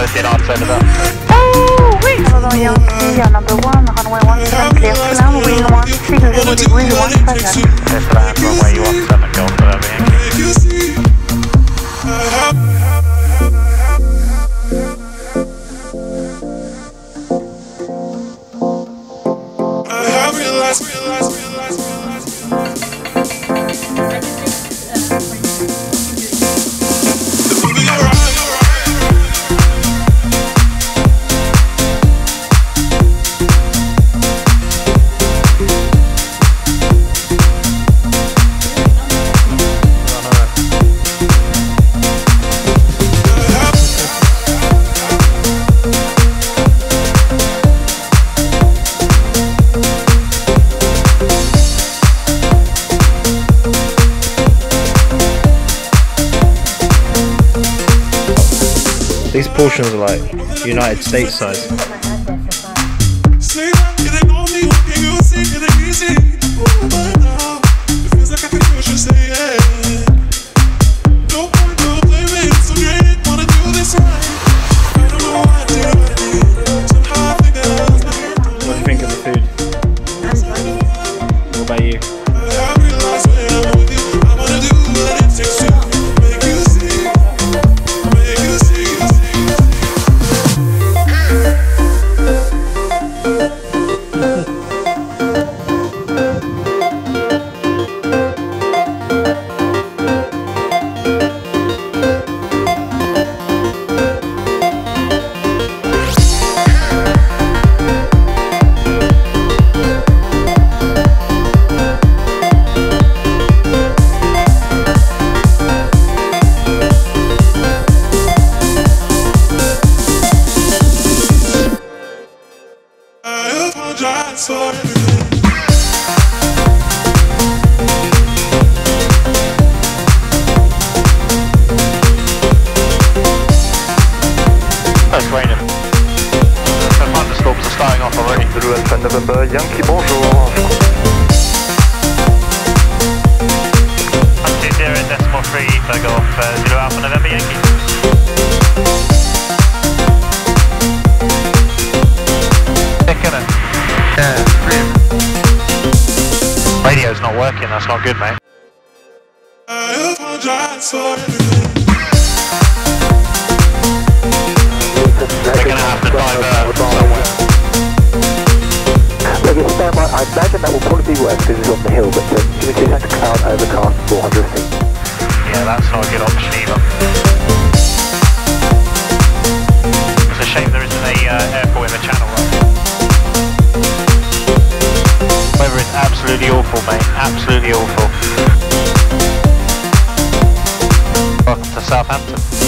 Almost in on turn about. Oh, wait! Although Yankee, you're number one, runway one, clear, clear, wheel one, one. These portions are like United States size. sort of not working, that's not good, mate. We're going to have to divert somewhere. I imagine that will probably be worse because it's on the hill, but uh, Jimmy just have to cloud overcast 400 feet. Yeah, that's not a good option. awful, mate. Absolutely awful. Welcome to Southampton.